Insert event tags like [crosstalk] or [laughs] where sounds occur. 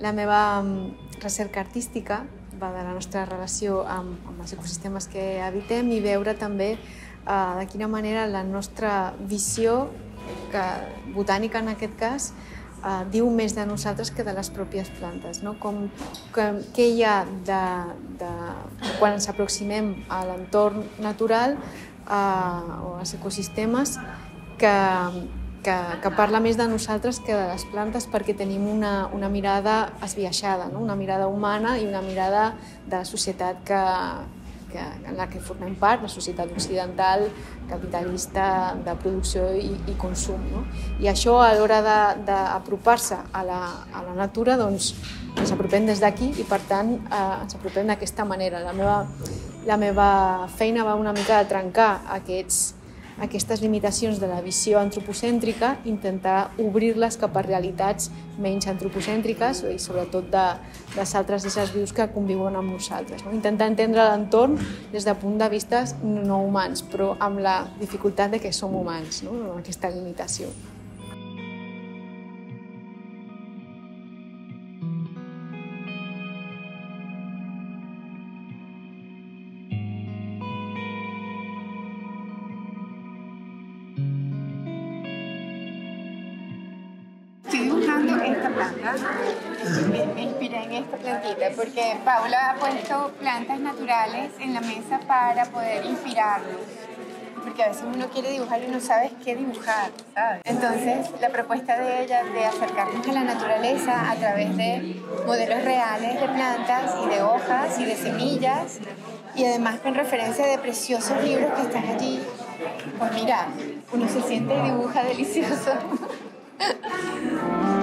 La meva mm, recerca artística va de la nostra relació amb, amb els ecosistemes que habitem i veure també eh, de quina manera la nostra visió, que, botànica en aquest cas, eh, diu més de nosaltres que de les pròpies plantes. No? Com, que, què hi ha de, de, quan ens aproximem a l'entorn natural eh, o als ecosistemes que, que, que parla més de nosaltres que de les plantes perquè tenim una, una mirada esbiaixada, no? una mirada humana i una mirada de la societat que, que, en la que formem part, la societat occidental, capitalista, de producció i, i consum. No? I això, a l'hora d'apropar-se a, la, a la natura, doncs, ens apropem des d'aquí i, per tant, eh, ens apropem d'aquesta manera. La meva, la meva feina va una mica de trencar aquests, aquestes limitacions de la visió antropocèntrica, intentar obrir-les cap a realitats menys antropocèntriques i sobretot de, les altres éssers vius que conviuen amb nosaltres. No? Intentar entendre l'entorn des de punt de vista no humans, però amb la dificultat de que som humans, no? aquesta limitació. Me, inspiré en esta plantita porque Paula ha puesto plantas naturales en la mesa para poder inspirarnos. Porque a veces uno quiere dibujar y no sabe qué dibujar, ¿sabes? Entonces, la propuesta de ella de acercarnos a la naturaleza a través de modelos reales de plantas y de hojas y de semillas y además con referencia de preciosos libros que están allí, pues mira, uno se siente y dibuja delicioso. [laughs]